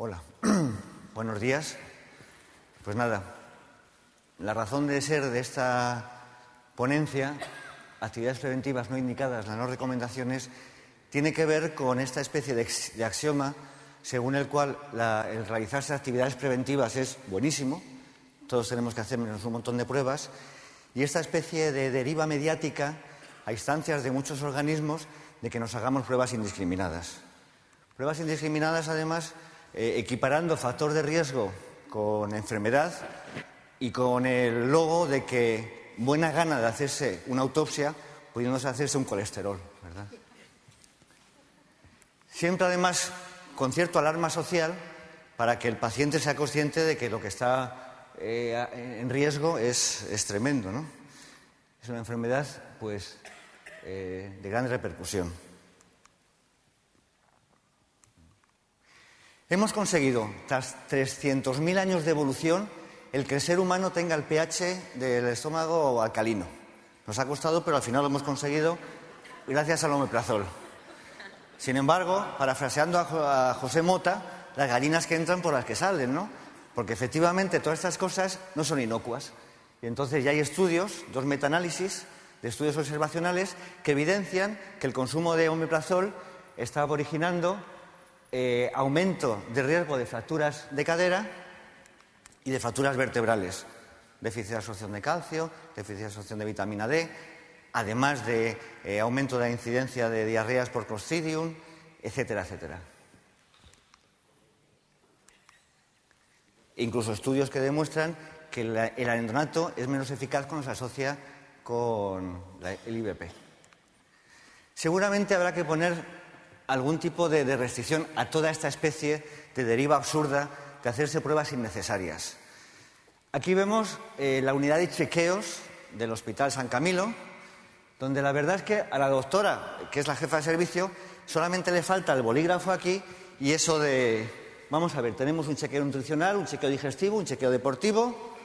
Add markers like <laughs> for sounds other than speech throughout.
Hola, <clears throat> buenos días. Pues nada, la razón de ser de esta ponencia, actividades preventivas no indicadas, las no recomendaciones, tiene que ver con esta especie de, axioma según el cual el realizarse actividades preventivas es buenísimo, todos tenemos que hacernos un montón de pruebas, y esta especie de deriva mediática a instancias de muchos organismos de que nos hagamos pruebas indiscriminadas. Pruebas indiscriminadas, además, eh, equiparando factor de riesgo con enfermedad y con el logo de que buena gana de hacerse una autopsia, pudiéndose hacerse un colesterol, ¿verdad? Siempre, además, con cierto alarma social para que el paciente sea consciente de que lo que está eh, en riesgo es, tremendo, ¿no? Es una enfermedad, pues, eh, de gran repercusión. Hemos conseguido, tras 300.000 años de evolución, el que el ser humano tenga el pH del estómago alcalino. Nos ha costado, pero al final lo hemos conseguido gracias al omeprazol. Sin embargo, parafraseando a José Mota, las gallinas que entran por las que salen, ¿no? Porque efectivamente todas estas cosas no son inocuas. Y entonces ya hay estudios, dos metaanálisis de estudios observacionales, que evidencian que el consumo de omeprazol está originando eh, aumento de riesgo de fracturas de cadera y de fracturas vertebrales, déficit de absorción de calcio, déficit de absorción de vitamina D, además de eh, aumento de la incidencia de diarreas por Clostridium, etcétera, etcétera. Incluso estudios que demuestran que el arendonato es menos eficaz cuando se asocia con el IBP. Seguramente habrá que poner algún tipo de, restricción a toda esta especie de deriva absurda de hacerse pruebas innecesarias. Aquí vemos eh, la unidad de chequeos del Hospital San Camilo, donde la verdad es que a la doctora, que es la jefa de servicio, solamente le falta el bolígrafo aquí y eso de, vamos a ver, tenemos un chequeo nutricional, un chequeo digestivo, un chequeo deportivo,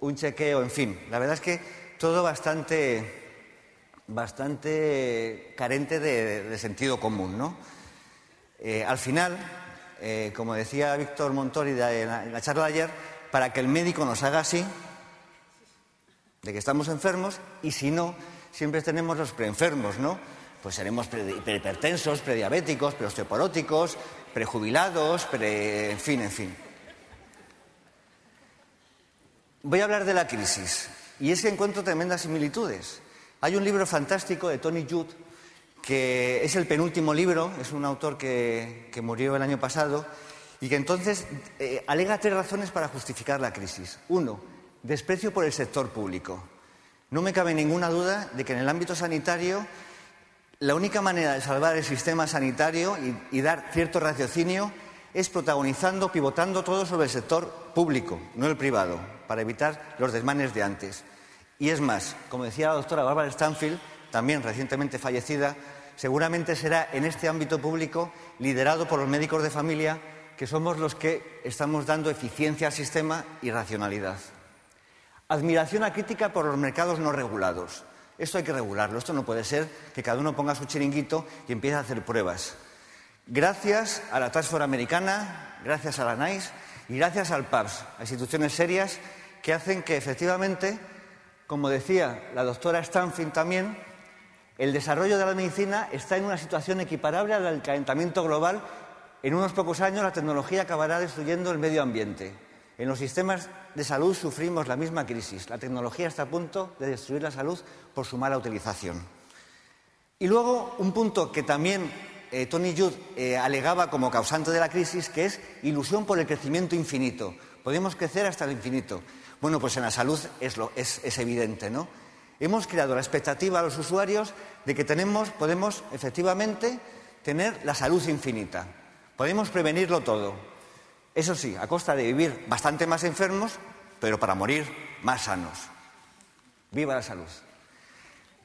un chequeo, en fin, la verdad es que todo bastante bastante carente de, sentido común. ¿no? Eh, al final, eh, como decía Víctor Montori en la, charla de ayer, para que el médico nos haga así, de que estamos enfermos, y si no, siempre tenemos los preenfermos, ¿no? Pues seremos hipertensos, prediabéticos, preosteoporóticos, prejubilados, pre... en fin, en fin. Voy a hablar de la crisis, y es que encuentro tremendas similitudes. Hay un libro fantástico de Tony Judd, que es el penúltimo libro, es un autor que, murió el año pasado, y que entonces eh, alega tres razones para justificar la crisis. Uno, desprecio por el sector público. No me cabe ninguna duda de que en el ámbito sanitario la única manera de salvar el sistema sanitario y dar cierto raciocinio es protagonizando, pivotando todo sobre el sector público, no el privado, para evitar los desmanes de antes. Y es más, como decía la doctora Barbara Stanfield, también recientemente fallecida, seguramente será en este ámbito público liderado por los médicos de familia, que somos los que estamos dando eficiencia al sistema y racionalidad. Admiración a crítica por los mercados no regulados. Esto hay que regularlo. Esto no puede ser que cada uno ponga su chiringuito y empiece a hacer pruebas. Gracias a la Task Force americana, gracias a la NICE y gracias al PAPS, a instituciones serias que hacen que efectivamente como decía la doctora Stanfield también, el desarrollo de la medicina está en una situación equiparable al calentamiento global. En unos pocos años la tecnología acabará destruyendo el medio ambiente. En los sistemas de salud sufrimos la misma crisis. La tecnología está a punto de destruir la salud por su mala utilización. Y luego un punto que también eh, Tony Judd eh, alegaba como causante de la crisis, que es ilusión por el crecimiento infinito. Podemos crecer hasta el infinito. Bueno, pues en la salud es, evidente, ¿no? Hemos creado la expectativa a los usuarios de que tenemos, podemos efectivamente tener la salud infinita. Podemos prevenirlo todo. Eso sí, a costa de vivir bastante más enfermos, pero para morir más sanos. Viva la salud.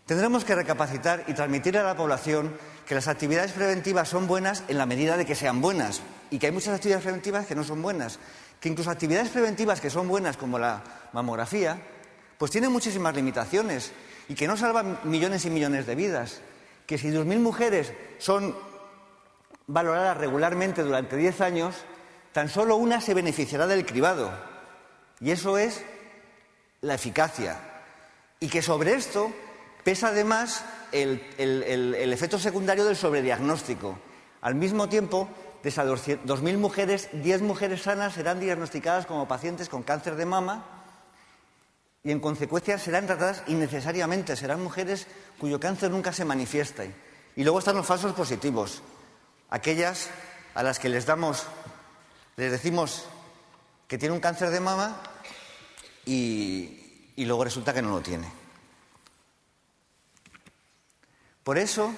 Tendremos que recapacitar y transmitir a la población que las actividades preventivas son buenas en la medida de que sean buenas y que hay muchas actividades preventivas que no son buenas que incluso actividades preventivas que son buenas como la mamografía, pues tienen muchísimas limitaciones y que no salvan millones y millones de vidas. Que si 2.000 mujeres son valoradas regularmente durante 10 años, tan solo una se beneficiará del cribado. Y eso es la eficacia. Y que sobre esto pesa además el, efecto secundario del sobrediagnóstico. Al mismo tiempo, de esas 2.000 mujeres, 10 mujeres sanas serán diagnosticadas como pacientes con cáncer de mama y en consecuencia serán tratadas innecesariamente, serán mujeres cuyo cáncer nunca se manifiesta. Y luego están los falsos positivos, aquellas a las que les damos, les decimos que tiene un cáncer de mama y, y luego resulta que no lo tiene. Por eso,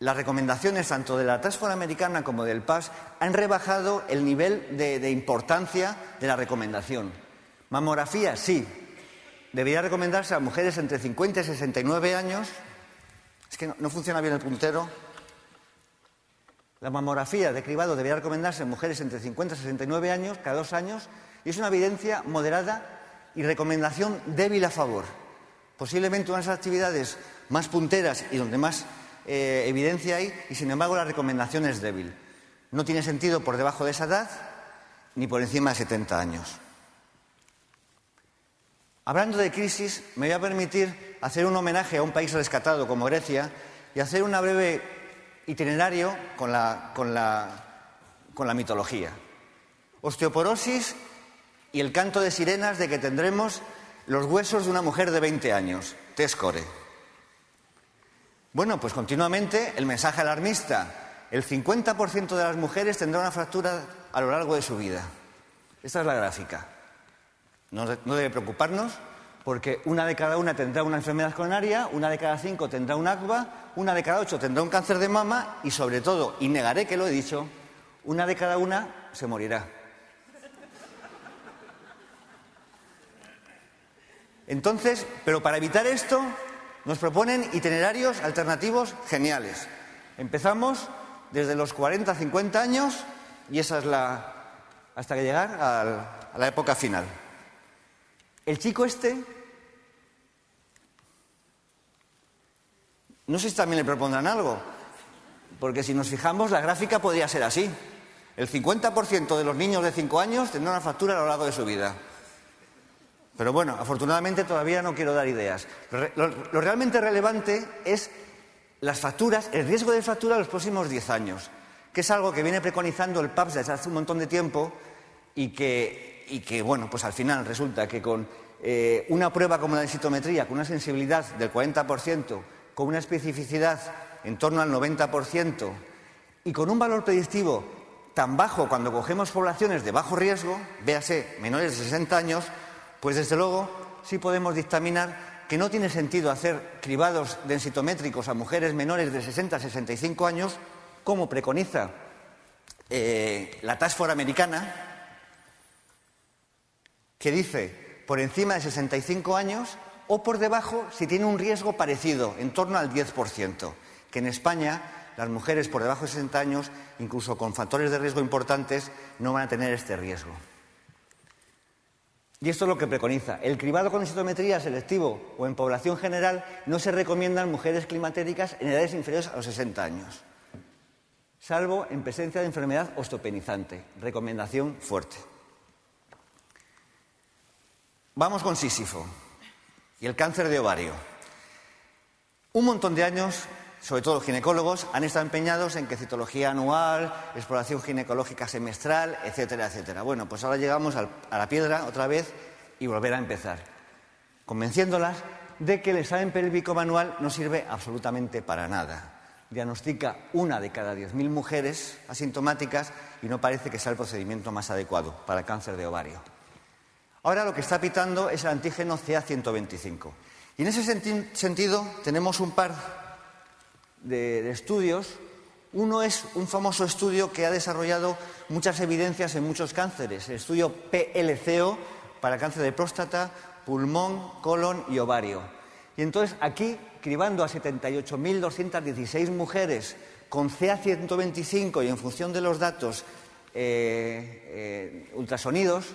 las recomendaciones tanto de la Task Force americana como del PAS han rebajado el nivel de, importancia de la recomendación. Mamografía, sí. Debería recomendarse a mujeres entre 50 y 69 años. Es que no, funciona bien el puntero. La mamografía de cribado debería recomendarse a mujeres entre 50 y 69 años, cada dos años, y es una evidencia moderada y recomendación débil a favor. Posiblemente una de las actividades más punteras y donde más eh, evidencia hay y sin embargo la recomendación es débil. No tiene sentido por debajo de esa edad ni por encima de 70 años. Hablando de crisis, me voy a permitir hacer un homenaje a un país rescatado como Grecia y hacer un breve itinerario con la, con la mitología. Osteoporosis y el canto de sirenas de que tendremos los huesos de una mujer de 20 años, Tescore. Bueno, pues continuamente el mensaje alarmista. El 50% de las mujeres tendrá una fractura a lo largo de su vida. Esta es la gráfica. No, debe preocuparnos porque una de cada una tendrá una enfermedad coronaria, una de cada cinco tendrá un ACVA, una de cada ocho tendrá un cáncer de mama y sobre todo, y negaré que lo he dicho, una de cada una se morirá. Entonces, pero para evitar esto, nos proponen itinerarios alternativos geniales. Empezamos desde los 40, 50 años y esa es la. hasta que llegar a la época final. El chico este. No sé si también le propondrán algo, porque si nos fijamos, la gráfica podría ser así. El 50% de los niños de 5 años tendrán una fractura a lo largo de su vida. Pero bueno, afortunadamente todavía no quiero dar ideas. Lo, realmente relevante es las facturas, el riesgo de fractura en los próximos 10 años, que es algo que viene preconizando el PAPS desde hace un montón de tiempo y que, bueno, pues al final resulta que con eh, una prueba como la densitometría, con una sensibilidad del 40%, con una especificidad en torno al 90% y con un valor predictivo tan bajo cuando cogemos poblaciones de bajo riesgo, véase menores de 60 años, pues desde luego sí podemos dictaminar que no tiene sentido hacer cribados densitométricos a mujeres menores de 60 a 65 años, como preconiza eh, la Task Force americana, que dice por encima de 65 años o por debajo si tiene un riesgo parecido, en torno al 10%, que en España las mujeres por debajo de 60 años, incluso con factores de riesgo importantes, no van a tener este riesgo. Y esto es lo que preconiza. El cribado con densitometría selectivo o en población general no se recomienda en mujeres climatéricas en edades inferiores a los 60 años, salvo en presencia de enfermedad osteopenizante. Recomendación fuerte. Vamos con Sísifo y el cáncer de ovario. Un montón de años sobre todo los ginecólogos, han estado empeñados en que citología anual, exploración ginecológica semestral, etcétera, etcétera. Bueno, pues ahora llegamos a la piedra otra vez y volver a empezar, convenciéndolas de que el examen pélvico manual no sirve absolutamente para nada. Diagnostica una de cada 10.000 mujeres asintomáticas y no parece que sea el procedimiento más adecuado para el cáncer de ovario. Ahora lo que está pitando es el antígeno CA125. Y en ese sentido tenemos un par de, estudios. Uno es un famoso estudio que ha desarrollado muchas evidencias en muchos cánceres, el estudio PLCO para cáncer de próstata, pulmón, colon y ovario. Y entonces aquí, cribando a 78.216 mujeres con CA125 y en función de los datos eh, eh, ultrasonidos,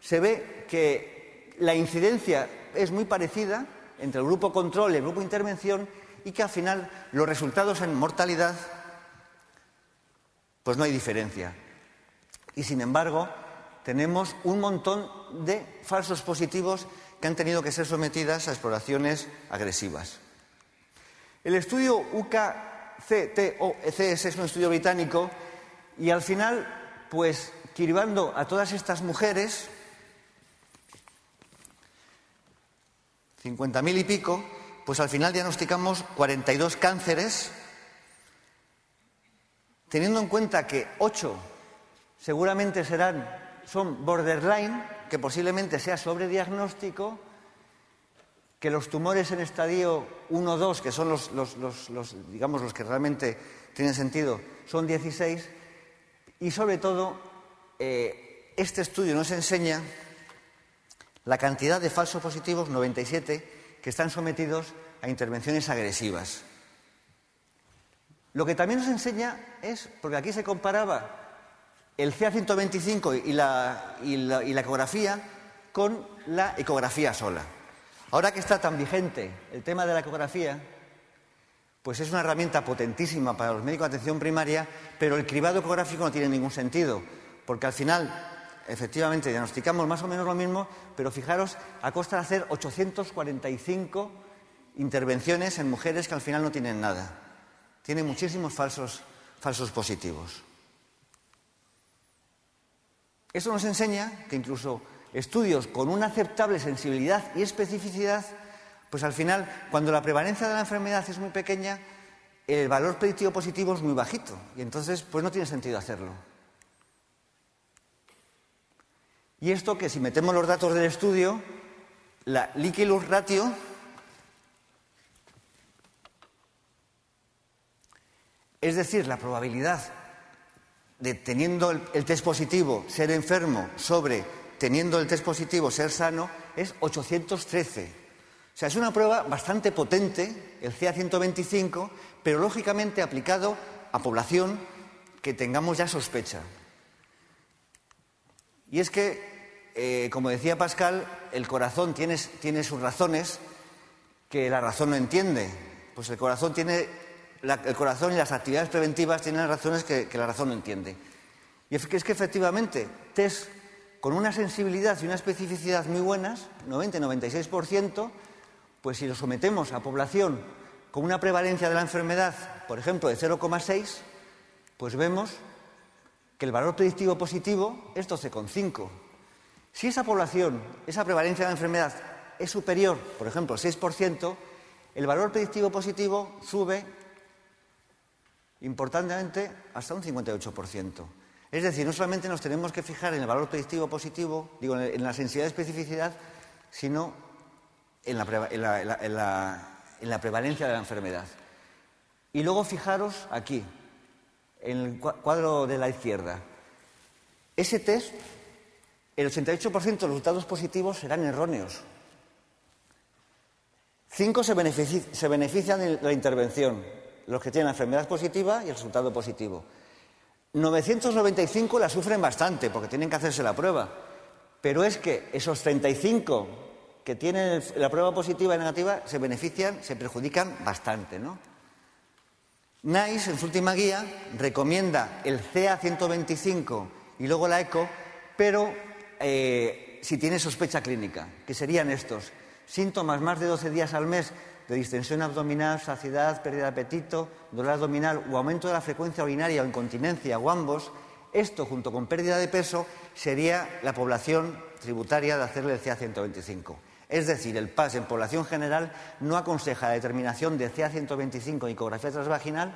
se ve que la incidencia es muy parecida entre el grupo control y el grupo intervención y que al final los resultados en mortalidad, pues no hay diferencia. Y sin embargo, tenemos un montón de falsos positivos que han tenido que ser sometidas a exploraciones agresivas. El estudio UKCTOECS es un estudio británico y al final, pues, kiribando a todas estas mujeres, 50.000 y pico, pues al final diagnosticamos 42 cánceres, teniendo en cuenta que 8 seguramente serán, son borderline, que posiblemente sea sobrediagnóstico, que los tumores en estadio 1 2, que son los, digamos, los que realmente tienen sentido, son 16, y sobre todo, eh, este estudio nos enseña la cantidad de falsos positivos, 97, que están sometidos a intervenciones agresivas. Lo que también nos enseña es, porque aquí se comparaba el CA125 y la, y la, ecografía con la ecografía sola. Ahora que está tan vigente el tema de la ecografía, pues es una herramienta potentísima para los médicos de atención primaria, pero el cribado ecográfico no tiene ningún sentido, porque al final, efectivamente, diagnosticamos más o menos lo mismo, pero fijaros, a costa de hacer 845 intervenciones en mujeres que al final no tienen nada. Tienen muchísimos falsos, falsos positivos. Eso nos enseña que incluso estudios con una aceptable sensibilidad y especificidad, pues al final, cuando la prevalencia de la enfermedad es muy pequeña, el valor predictivo positivo es muy bajito y entonces pues no tiene sentido hacerlo. Y esto que si metemos los datos del estudio, la Liquilus ratio es decir, la probabilidad de teniendo el, test positivo ser enfermo sobre teniendo el test positivo ser sano es 813. O sea, es una prueba bastante potente, el CA125, pero lógicamente aplicado a población que tengamos ya sospecha. Y es que, eh, como decía Pascal, el corazón tiene, sus razones que la razón no entiende. Pues el corazón tiene el corazón y las actividades preventivas tienen razones que, la razón no entiende. Y es que, es que efectivamente, test con una sensibilidad y una especificidad muy buenas, 90-96%, pues si lo sometemos a población con una prevalencia de la enfermedad, por ejemplo, de 0,6, pues vemos que el valor predictivo positivo es 12,5. Si esa población, esa prevalencia de la enfermedad es superior, por ejemplo, al 6%, el valor predictivo positivo sube importantemente hasta un 58%. Es decir, no solamente nos tenemos que fijar en el valor predictivo positivo, digo, en la sensibilidad y especificidad, sino en la, prevalencia de la enfermedad. Y luego fijaros aquí, en el cuadro de la izquierda. Ese test, el 88% de los resultados positivos serán erróneos. Cinco se benefician de la intervención, los que tienen la enfermedad positiva y el resultado positivo. 995 la sufren bastante porque tienen que hacerse la prueba, pero es que esos 35 que tienen la prueba positiva y negativa se benefician, se perjudican bastante, ¿no? NICE, en su última guía, recomienda el CA125 y luego la ECO, pero eh, si tiene sospecha clínica, que serían estos. Síntomas más de 12 días al mes de distensión abdominal, saciedad, pérdida de apetito, dolor abdominal o aumento de la frecuencia urinaria o incontinencia o ambos, esto junto con pérdida de peso sería la población tributaria de hacerle el CA125. Es decir, el PAS en población general no aconseja la determinación de CA125 en ecografía transvaginal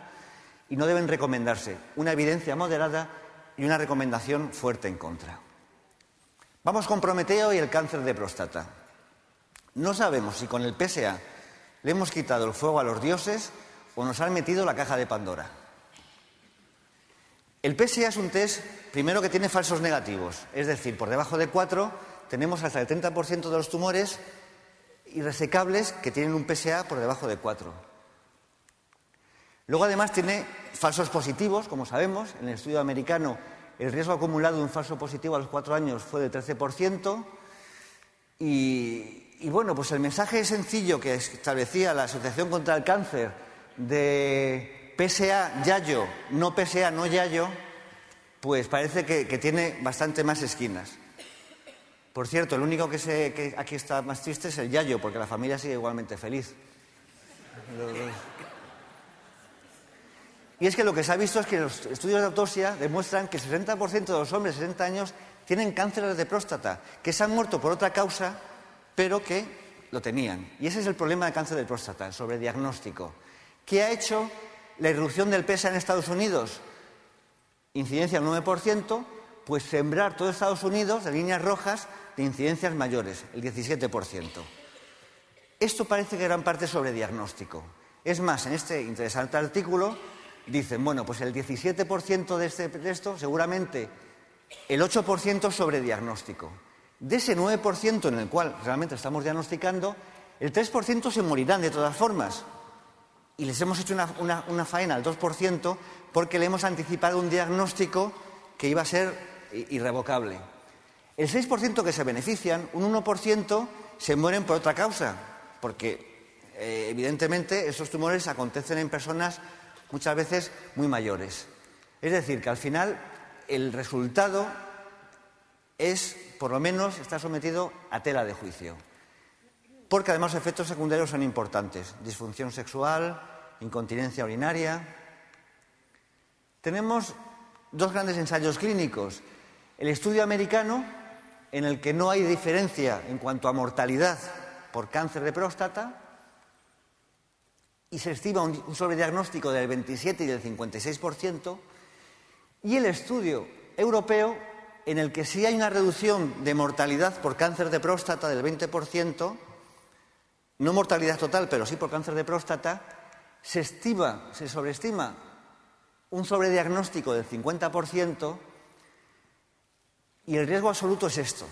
y no deben recomendarse una evidencia moderada y una recomendación fuerte en contra. Vamos con Prometeo y el cáncer de próstata. No sabemos si con el PSA le hemos quitado el fuego a los dioses o nos han metido la caja de Pandora. El PSA es un test, primero, que tiene falsos negativos, es decir, por debajo de 4 tenemos hasta el 30% de los tumores irresecables que tienen un PSA por debajo de 4. Luego, además, tiene falsos positivos, como sabemos. En el estudio americano, el riesgo acumulado de un falso positivo a los 4 años fue de 13%. Y, bueno, pues el mensaje sencillo que establecía la Asociación contra el Cáncer de PSA Yayo, no PSA no Yayo, pues parece que, tiene bastante más esquinas. Por cierto, el único que, que aquí está más triste es el Yayo, porque la familia sigue igualmente feliz. Y es que lo que se ha visto es que los estudios de autopsia demuestran que el 60% de los hombres de 60 años tienen cáncer de próstata, que se han muerto por otra causa, pero que lo tenían. Y ese es el problema del cáncer de próstata, el sobrediagnóstico. ¿Qué ha hecho la irrupción del PSA en Estados Unidos? Incidencia del 9%, pues sembrar todo Estados Unidos de líneas rojas de incidencias mayores, el 17%. Esto parece que gran parte es sobrediagnóstico. Es más, en este interesante artículo dicen, bueno, pues el 17% de, este, de esto, seguramente el 8% sobre diagnóstico. De ese 9% en el cual realmente estamos diagnosticando, el 3% se morirán de todas formas. Y les hemos hecho una, faena al 2% porque le hemos anticipado un diagnóstico que iba a ser irrevocable. El 6% que se benefician, un 1% se mueren por otra causa, porque eh, evidentemente esos tumores acontecen en personas muchas veces muy mayores. Es decir, que al final el resultado es, por lo menos, está sometido a tela de juicio. Porque además los efectos secundarios son importantes. Disfunción sexual, incontinencia urinaria. Tenemos dos grandes ensayos clínicos. El estudio americano, en el que no hay diferencia en cuanto a mortalidad por cáncer de próstata, y se estima un, sobrediagnóstico del 27 y del 56%, y el estudio europeo en el que sí hay una reducción de mortalidad por cáncer de próstata del 20%, no mortalidad total, pero sí por cáncer de próstata, se estima, se sobreestima un sobrediagnóstico del 50% y el riesgo absoluto es esto,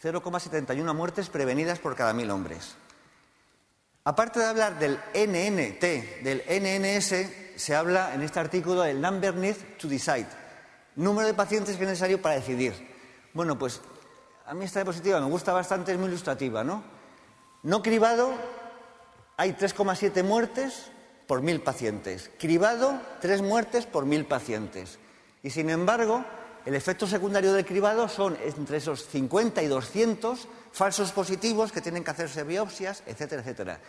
0,71 muertes prevenidas por cada mil hombres. Aparte de hablar del NNT, del NNS, se habla en este artículo del number need to decide, número de pacientes que es necesario para decidir. Bueno, pues a mí esta diapositiva me gusta bastante, es muy ilustrativa, ¿no? No cribado, hay 3,7 muertes por mil pacientes. Cribado, 3 muertes por mil pacientes. Y sin embargo, el efecto secundario del cribado son entre esos 50 y 200 falsos positivos que tienen que hacerse biopsias, etcétera, etcétera.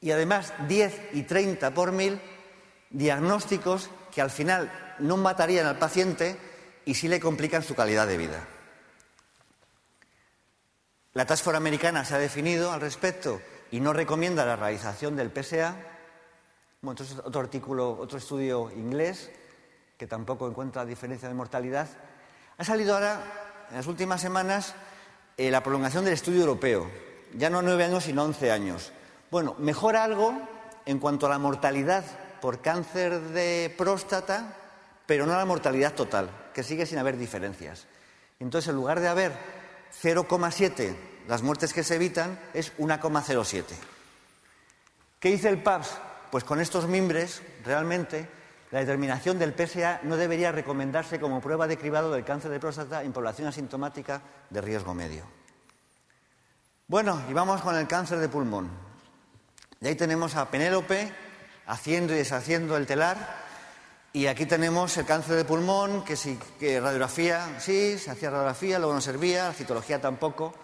Y además 10 y 30 por mil diagnósticos que al final no matarían al paciente y sí le complican su calidad de vida. La Task Force americana se ha definido al respecto y no recomienda la realización del PSA. Bueno, entonces otro artículo, otro estudio inglés que tampoco encuentra diferencia de mortalidad. Ha salido ahora, en las últimas semanas, eh, la prolongación del estudio europeo, ya no nueve años, sino once años. Bueno, mejora algo en cuanto a la mortalidad por cáncer de próstata, pero no la mortalidad total, que sigue sin haber diferencias. Entonces, en lugar de haber 0,7 las muertes que se evitan, es 1,07. ¿Qué dice el PAPS? Pues con estos mimbres, realmente, la determinación del PSA no debería recomendarse como prueba de cribado del cáncer de próstata en población asintomática de riesgo medio. Bueno, y vamos con el cáncer de pulmón. Y ahí tenemos a Penélope haciendo y deshaciendo el telar. Y aquí tenemos el cáncer de pulmón, que sí, que radiografía, sí, se hacía radiografía, luego no servía, la citología tampoco.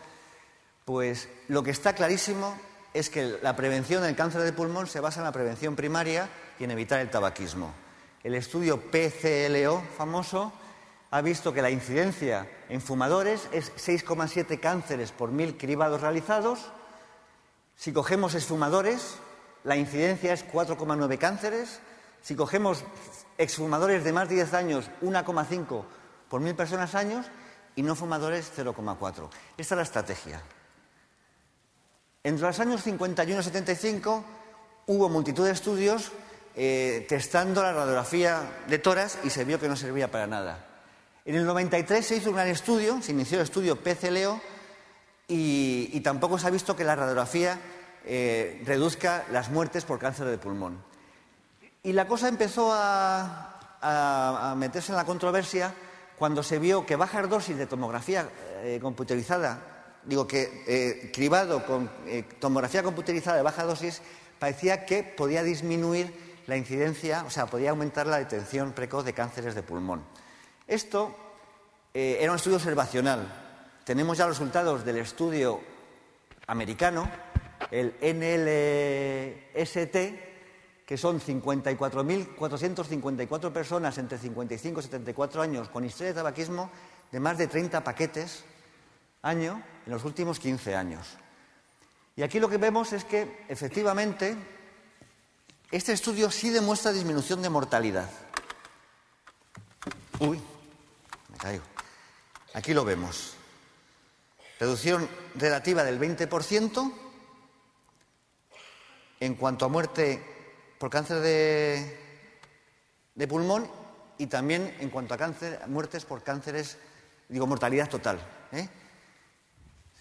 Pues lo que está clarísimo es que la prevención del cáncer de pulmón se basa en la prevención primaria y en evitar el tabaquismo. El estudio PCLO famoso ha visto que la incidencia en fumadores es 6,7 cánceres por mil cribados realizados. Si cogemos exfumadores, la incidencia es 4,9 cánceres. Si cogemos exfumadores de más de 10 años, 1,5 por mil personas años. Y no fumadores, 0,4. Esta es la estrategia. Entre los años 51 y 75 hubo multitud de estudios eh, testando la radiografía de toras y se vio que no servía para nada. En el 93 se hizo un gran estudio, se inició el estudio PCLEO y, tampoco se ha visto que la radiografía eh, reduzca las muertes por cáncer de pulmón. Y la cosa empezó a, meterse en la controversia cuando se vio que bajar dosis de tomografía eh, computerizada, digo que cribado con tomografía computerizada de baja dosis, parecía que podía disminuir la incidencia, o sea, podía aumentar la detección precoz de cánceres de pulmón. Esto eh, era un estudio observacional. Tenemos ya los resultados del estudio americano, el NLST, que son 54.454 personas entre 55 y 74 años con historia de tabaquismo de más de 30 paquetes año en los últimos 15 años. Y aquí lo que vemos es que, efectivamente, este estudio sí demuestra disminución de mortalidad. Uy, me caigo. Aquí lo vemos. Reducción relativa del 20% en cuanto a muerte por cáncer de, pulmón y también en cuanto a cáncer, muertes por cánceres, digo, mortalidad total. ¿eh?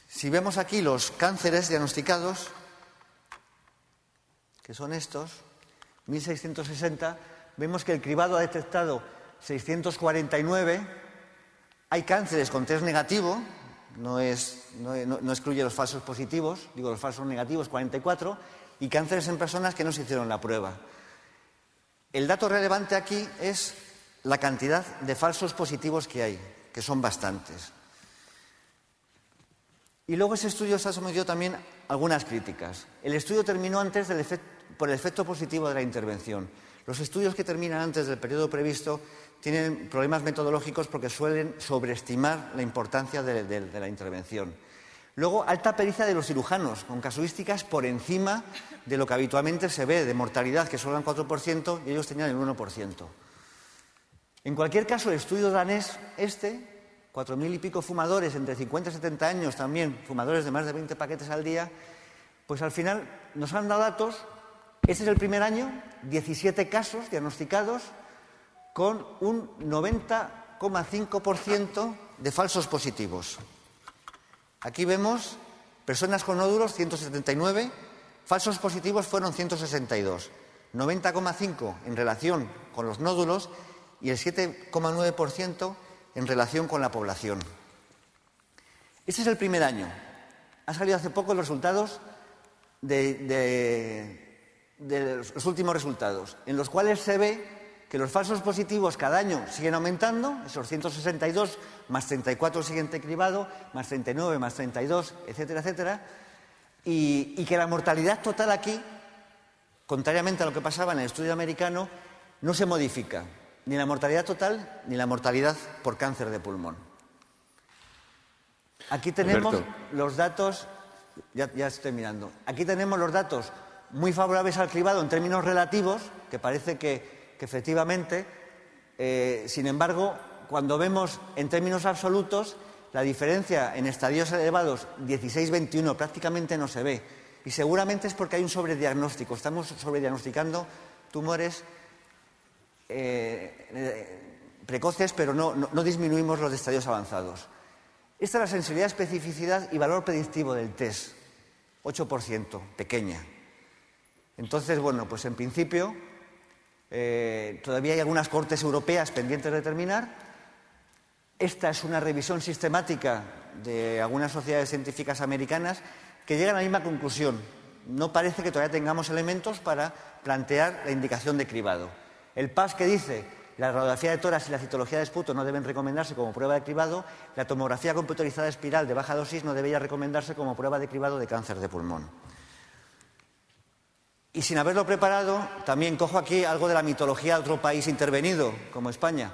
Si vemos aquí los cánceres diagnosticados, que son estos, 1660, vemos que el cribado ha detectado 649. Hay cánceres con test negativo, no, excluye los falsos positivos, digo los falsos negativos, 44, y cánceres en personas que no se hicieron la prueba. El dato relevante aquí es la cantidad de falsos positivos que hay, que son bastantes. Y luego ese estudio se ha sometido también a algunas críticas. El estudio terminó antes por el efecto positivo de la intervención. Los estudios que terminan antes del periodo previsto tienen problemas metodológicos porque suelen sobreestimar la importancia de, la intervención. Luego, alta pericia de los cirujanos, con casuísticas por encima de lo que habitualmente se ve de mortalidad, que solo el 4%, y ellos tenían el 1%. En cualquier caso, el estudio danés, este, cuatro mil y pico fumadores entre 50 y 70 años también, fumadores de más de 20 paquetes al día, pues al final nos han dado datos. Este es el primer año, 17 casos diagnosticados con un 90,5% de falsos positivos. Aquí vemos personas con nódulos 179, falsos positivos fueron 162, 90,5 en relación con los nódulos y el 7,9% en relación con la población. Este es el primer año. Han salido hace poco los resultados de, los últimos resultados, en los cuales se ve que los falsos positivos cada año siguen aumentando, esos 162 más 34 el siguiente cribado, más 39 más 32, etcétera, etcétera, y, y que la mortalidad total aquí, contrariamente a lo que pasaba en el estudio americano, no se modifica ni la mortalidad total ni la mortalidad por cáncer de pulmón. Aquí tenemos los datos, ya, estoy mirando, aquí tenemos los datos muy favorables al cribado en términos relativos, que parece que, efectivamente, eh, sin embargo, cuando vemos en términos absolutos, la diferencia en estadios elevados 16-21 prácticamente no se ve. Y seguramente es porque hay un sobrediagnóstico. Estamos sobrediagnosticando tumores eh, eh, precoces, pero no, disminuimos los de estadios avanzados. Esta es la sensibilidad, especificidad y valor predictivo del test, 8%, pequeña. Entonces, bueno, pues en principio eh, todavía hay algunas cortes europeas pendientes de terminar. Esta es una revisión sistemática de algunas sociedades científicas americanas que llegan a la misma conclusión. No parece que todavía tengamos elementos para plantear la indicación de cribado. El PAS que dice la radiografía de toras y la citología de esputo no deben recomendarse como prueba de cribado, la tomografía computerizada espiral de baja dosis no debería recomendarse como prueba de cribado de cáncer de pulmón. Y sin haberlo preparado, también cojo aquí algo de la mitología de otro país intervenido, como España.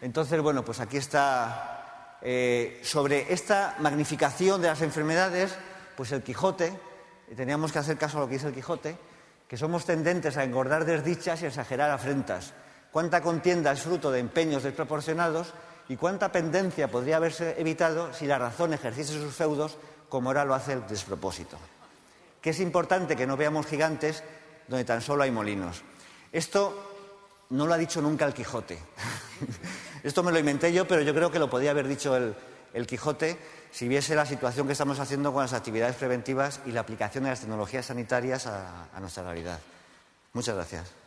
Entonces, bueno, pues aquí está eh, sobre esta magnificación de las enfermedades, pues el Quijote, teníamos que hacer caso a lo que dice el Quijote, que somos tendentes a engordar desdichas y a exagerar afrentas. Cuánta contienda es fruto de empeños desproporcionados y cuánta pendencia podría haberse evitado si la razón ejerciese sus feudos como ahora lo hace el despropósito. Que es importante que no veamos gigantes donde tan solo hay molinos. Esto no lo ha dicho nunca el Quijote. <laughs> Esto me lo inventé yo, pero yo creo que lo podía haber dicho el, Quijote si viese la situación que estamos haciendo con las actividades preventivas y la aplicación de las tecnologías sanitarias a, a nuestra realidad. Muchas gracias.